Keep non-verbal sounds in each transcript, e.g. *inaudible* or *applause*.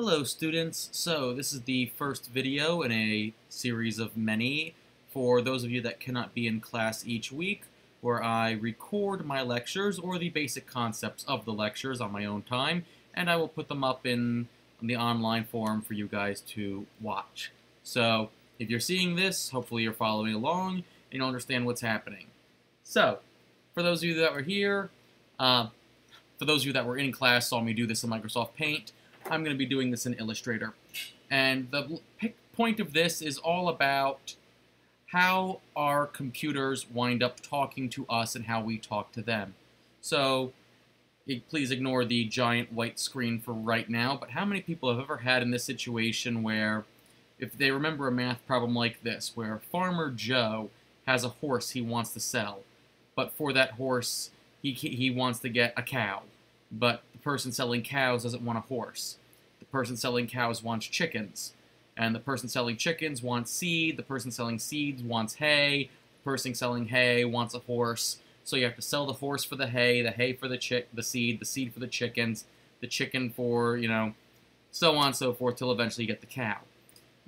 Hello students, so this is the first video in a series of many for those of you that cannot be in class each week where I record my lectures or the basic concepts of the lectures on my own time and I will put them up in the online forum for you guys to watch. So if you're seeing this, hopefully you're following along and you'll understand what's happening. So, for those of you that were here, uh, for those of you that were in class saw me do this in Microsoft Paint, I'm going to be doing this in Illustrator. And the point of this is all about how our computers wind up talking to us and how we talk to them. So please ignore the giant white screen for right now, but how many people have ever had in this situation where if they remember a math problem like this, where Farmer Joe has a horse he wants to sell, but for that horse, he, he wants to get a cow, but the person selling cows doesn't want a horse. Person selling cows wants chickens, and the person selling chickens wants seed, the person selling seeds wants hay, the person selling hay wants a horse, so you have to sell the horse for the hay, the hay for the chick, the seed, the seed for the chickens, the chicken for, you know, so on and so forth, till eventually you get the cow.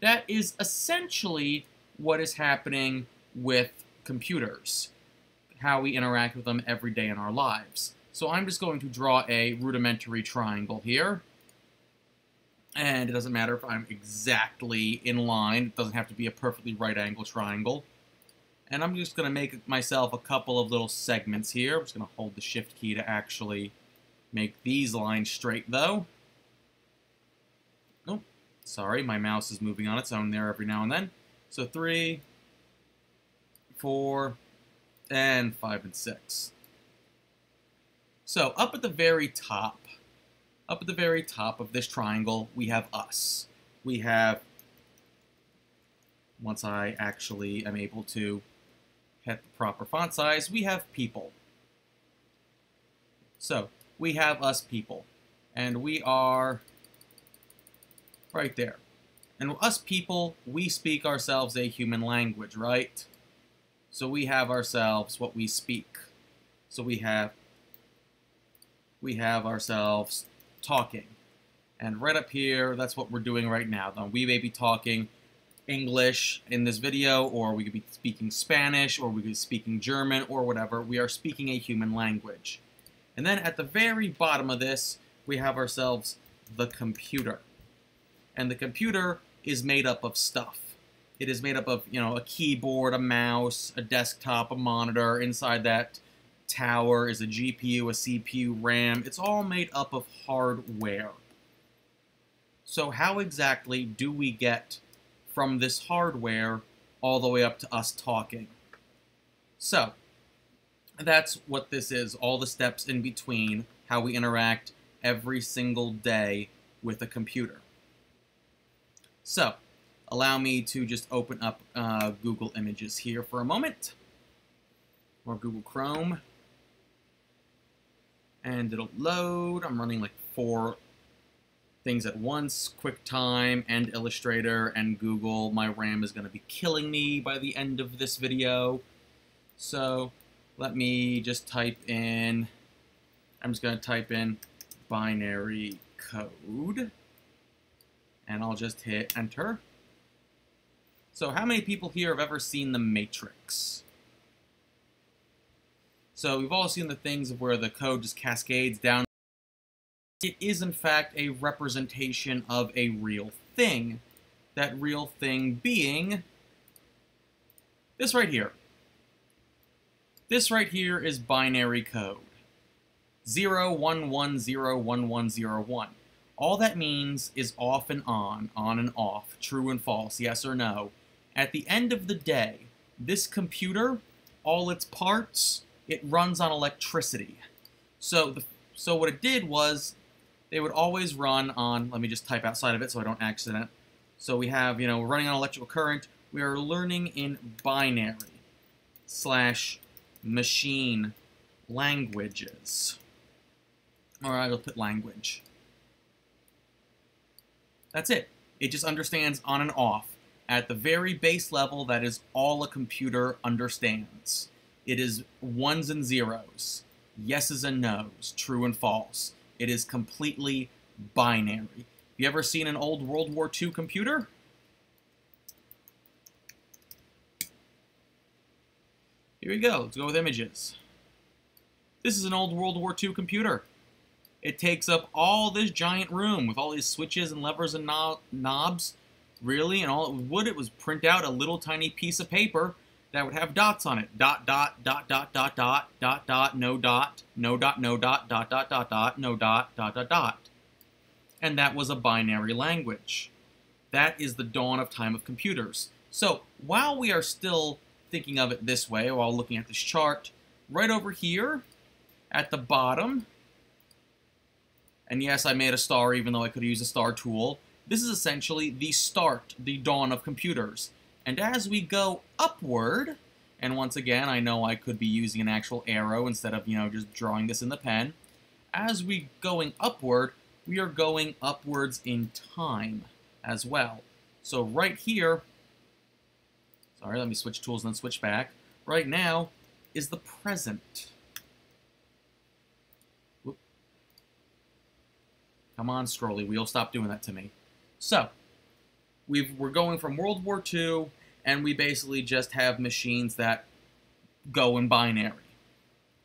That is essentially what is happening with computers, how we interact with them every day in our lives. So I'm just going to draw a rudimentary triangle here. And it doesn't matter if I'm exactly in line. It doesn't have to be a perfectly right angle triangle. And I'm just going to make myself a couple of little segments here. I'm just going to hold the shift key to actually make these lines straight, though. Nope. Sorry, my mouse is moving on its own there every now and then. So three, four, and five and six. So up at the very top, up at the very top of this triangle, we have us. We have, once I actually am able to hit the proper font size, we have people. So, we have us people. And we are right there. And us people, we speak ourselves a human language, right? So we have ourselves what we speak. So we have we have ourselves talking. And right up here, that's what we're doing right now. Now, we may be talking English in this video, or we could be speaking Spanish, or we could be speaking German, or whatever. We are speaking a human language. And then at the very bottom of this, we have ourselves the computer. And the computer is made up of stuff. It is made up of, you know, a keyboard, a mouse, a desktop, a monitor. Inside that tower is a GPU, a CPU, RAM. It's all made up of hardware. So how exactly do we get from this hardware all the way up to us talking? So, that's what this is, all the steps in between, how we interact every single day with a computer. So, allow me to just open up uh, Google Images here for a moment, or Google Chrome and it'll load. I'm running like four things at once, QuickTime and Illustrator and Google. My RAM is going to be killing me by the end of this video. So let me just type in, I'm just going to type in binary code and I'll just hit enter. So how many people here have ever seen The Matrix? So we've all seen the things of where the code just cascades down. It is in fact a representation of a real thing. That real thing being this right here. This right here is binary code. 01101101. All that means is off and on, on and off, true and false, yes or no. At the end of the day, this computer, all its parts, it runs on electricity. So, the, so what it did was they would always run on, let me just type outside of it so I don't accident. So we have, you know, running on electrical current. We are learning in binary slash machine languages. Right, I'll put language. That's it. It just understands on and off. At the very base level, that is all a computer understands. It is ones and zeros, yeses and nos, true and false. It is completely binary. If you ever seen an old World War II computer? Here we go. Let's go with images. This is an old World War II computer. It takes up all this giant room with all these switches and levers and knobs. Really, and all it would it was print out a little tiny piece of paper that would have dots on it. Dot, dot, dot, dot, dot, dot, dot, dot, no dot, no dot, no dot, dot, dot, dot, dot, no dot, dot, dot, dot. And that was a binary language. That is the dawn of time of computers. So while we are still thinking of it this way while looking at this chart, right over here at the bottom, and yes, I made a star even though I could use a star tool, this is essentially the start, the dawn of computers. And as we go upward, and once again, I know I could be using an actual arrow instead of, you know, just drawing this in the pen. As we going upward, we are going upwards in time as well. So right here, sorry, let me switch tools and then switch back. Right now is the present. Whoop. Come on, scrolly wheel, stop doing that to me. So, we are going from World War II, and we basically just have machines that go in binary.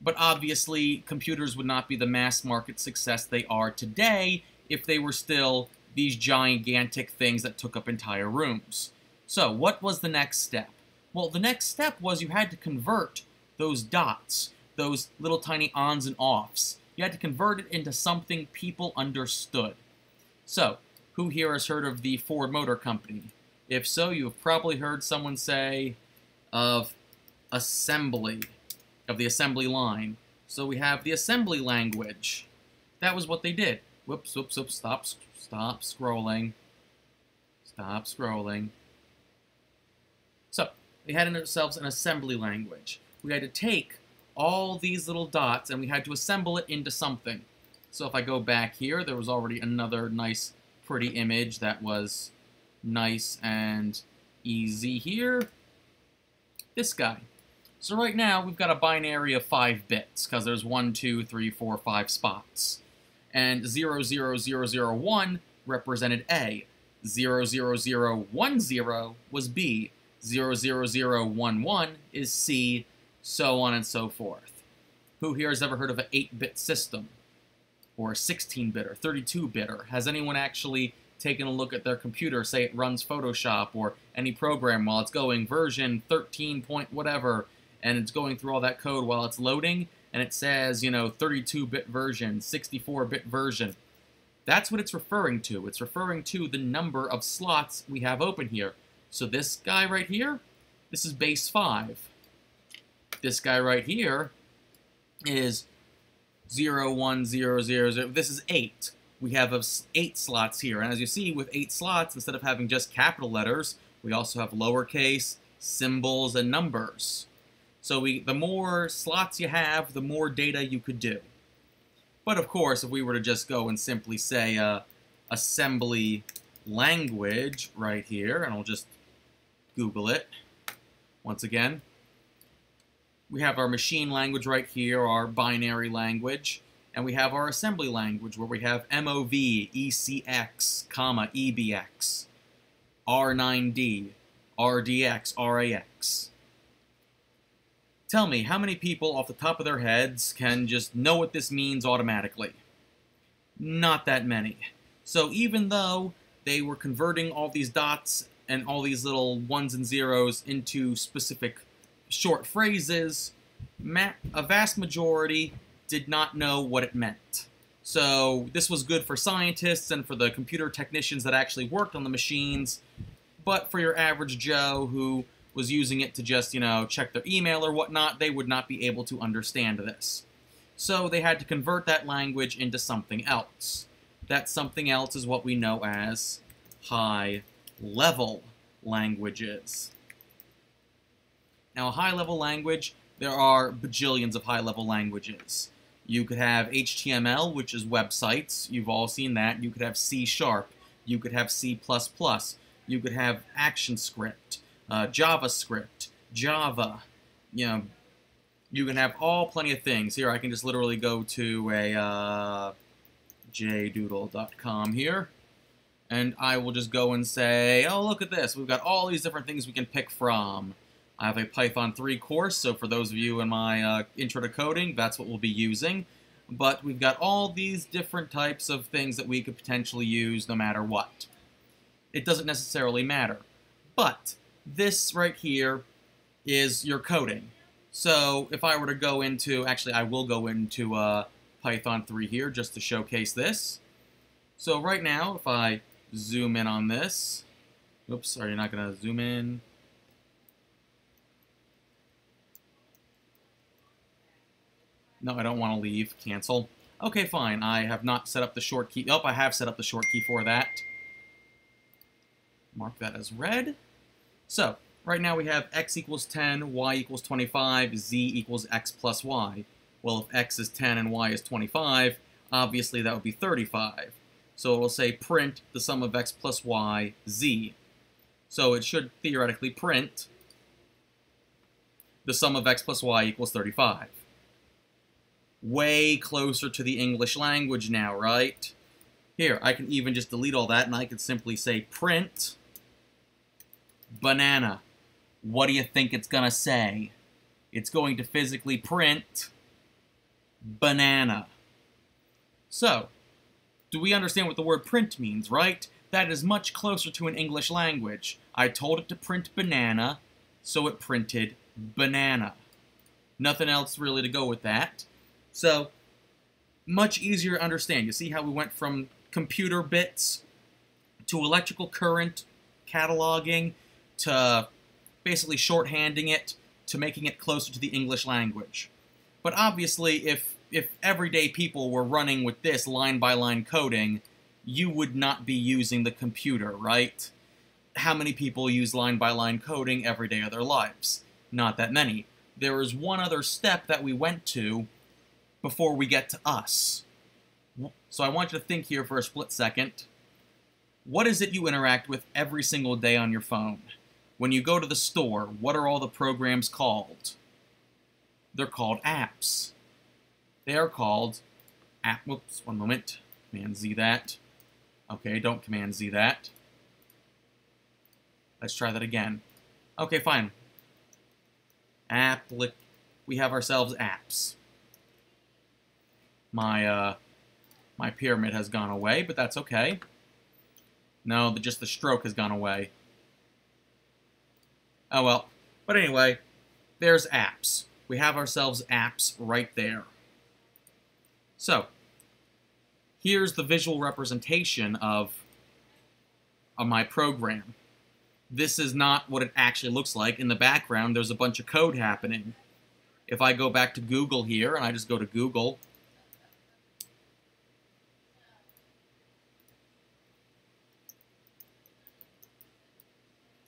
But obviously, computers would not be the mass market success they are today if they were still these gigantic things that took up entire rooms. So, what was the next step? Well, the next step was you had to convert those dots, those little tiny ons and offs. You had to convert it into something people understood. So, who here has heard of the Ford Motor Company? If so, you've probably heard someone say of assembly, of the assembly line. So we have the assembly language. That was what they did. Whoops, whoops, whoops, stop, stop scrolling. Stop scrolling. So, we had in ourselves an assembly language. We had to take all these little dots and we had to assemble it into something. So if I go back here, there was already another nice, pretty image that was nice and easy here. This guy. So right now, we've got a binary of 5 bits, because there's one, two, three, four, five spots. And 00001 represented A. 00010 was B. 00011 is C, so on and so forth. Who here has ever heard of an 8-bit system? Or a 16-bit or 32-bit? Or has anyone actually taken a look at their computer, say it runs Photoshop or any program while it's going version 13 point whatever, and it's going through all that code while it's loading, and it says, you know, 32-bit version, 64-bit version. That's what it's referring to. It's referring to the number of slots we have open here. So this guy right here, this is base 5. This guy right here is 0, 1, 0, 0, 0. This is 8 we have eight slots here. And as you see, with eight slots, instead of having just capital letters, we also have lowercase, symbols, and numbers. So we, the more slots you have, the more data you could do. But of course, if we were to just go and simply say uh, assembly language right here, and I'll just Google it once again. We have our machine language right here, our binary language. And we have our assembly language where we have MOV, ECX, comma, EBX, R9D, RDX, RAX. Tell me, how many people off the top of their heads can just know what this means automatically? Not that many. So even though they were converting all these dots and all these little ones and zeros into specific short phrases, a vast majority did not know what it meant. So this was good for scientists and for the computer technicians that actually worked on the machines, but for your average Joe who was using it to just, you know, check their email or whatnot, they would not be able to understand this. So they had to convert that language into something else. That something else is what we know as high-level languages. Now, a high-level language, there are bajillions of high-level languages. You could have HTML, which is websites. You've all seen that. You could have C Sharp. You could have C++. You could have ActionScript, uh, JavaScript, Java. You know, you can have all plenty of things. Here, I can just literally go to a uh, jdoodle.com here, and I will just go and say, oh, look at this. We've got all these different things we can pick from. I have a Python 3 course, so for those of you in my uh, intro to coding, that's what we'll be using. But we've got all these different types of things that we could potentially use no matter what. It doesn't necessarily matter. But this right here is your coding. So if I were to go into, actually I will go into uh, Python 3 here just to showcase this. So right now, if I zoom in on this, oops, are you not going to zoom in? No, I don't want to leave. Cancel. Okay, fine. I have not set up the short key. Oh, I have set up the short key for that. Mark that as red. So, right now we have x equals 10, y equals 25, z equals x plus y. Well, if x is 10 and y is 25, obviously that would be 35. So it'll say print the sum of x plus y, z. So it should theoretically print the sum of x plus y equals 35 way closer to the English language now, right? Here, I can even just delete all that, and I can simply say print banana. What do you think it's going to say? It's going to physically print banana. So, do we understand what the word print means, right? That is much closer to an English language. I told it to print banana, so it printed banana. Nothing else really to go with that. So, much easier to understand. You see how we went from computer bits to electrical current cataloging to basically shorthanding it to making it closer to the English language. But obviously, if, if everyday people were running with this line-by-line coding, you would not be using the computer, right? How many people use line-by-line -line coding every day of their lives? Not that many. There is one other step that we went to before we get to us. So I want you to think here for a split second. What is it you interact with every single day on your phone? When you go to the store, what are all the programs called? They're called apps. They are called app. Whoops, one moment. Command Z that. Okay, don't Command Z that. Let's try that again. Okay, fine. App. We have ourselves apps my uh, my pyramid has gone away, but that's okay. No, the, just the stroke has gone away. Oh well. But anyway, there's apps. We have ourselves apps right there. So, here's the visual representation of, of my program. This is not what it actually looks like. In the background, there's a bunch of code happening. If I go back to Google here, and I just go to Google,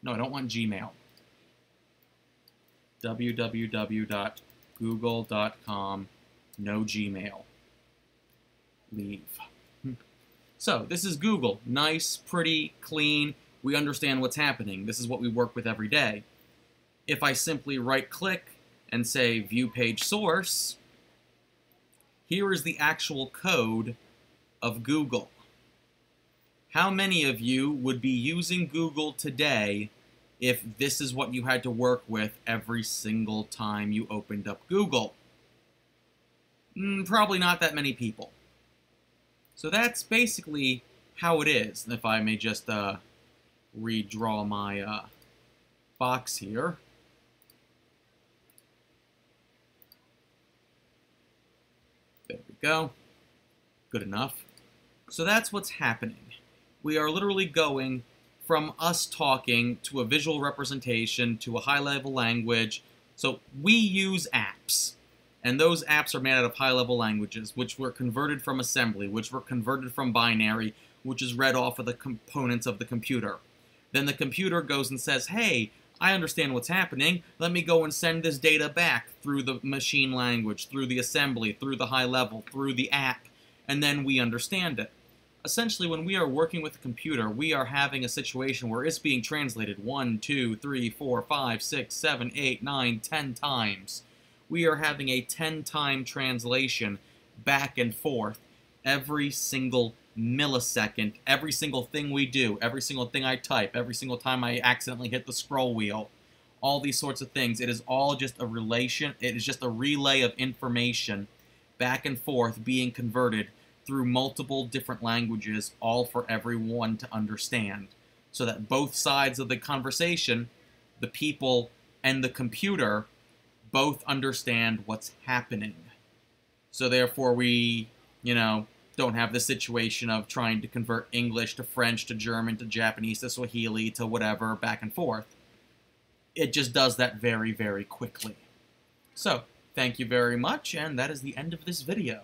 No, I don't want Gmail. www.google.com, no Gmail. Leave. *laughs* So, this is Google. Nice, pretty, clean. We understand what's happening. This is what we work with every day. If I simply right-click and say View Page Source, here is the actual code of Google. How many of you would be using Google today if this is what you had to work with every single time you opened up Google? Mm, probably not that many people. So that's basically how it is. If I may just uh, redraw my uh, box here. There we go. Good enough. So that's what's happening. We are literally going from us talking to a visual representation to a high-level language. So we use apps, and those apps are made out of high-level languages, which were converted from assembly, which were converted from binary, which is read off of the components of the computer. Then the computer goes and says, hey, I understand what's happening. Let me go and send this data back through the machine language, through the assembly, through the high level, through the app, and then we understand it essentially when we are working with a computer, we are having a situation where it's being translated one, two, three, four, five, six, seven, eight, nine, ten times. We are having a 10-time translation back and forth every single millisecond. Every single thing we do, every single thing I type, every single time I accidentally hit the scroll wheel, all these sorts of things. It is all just a relation, it is just a relay of information back and forth being converted through multiple different languages, all for everyone to understand. So that both sides of the conversation, the people and the computer, both understand what's happening. So therefore, we, you know, don't have the situation of trying to convert English to French to German to Japanese to Swahili to whatever back and forth. It just does that very, very quickly. So, thank you very much, and that is the end of this video.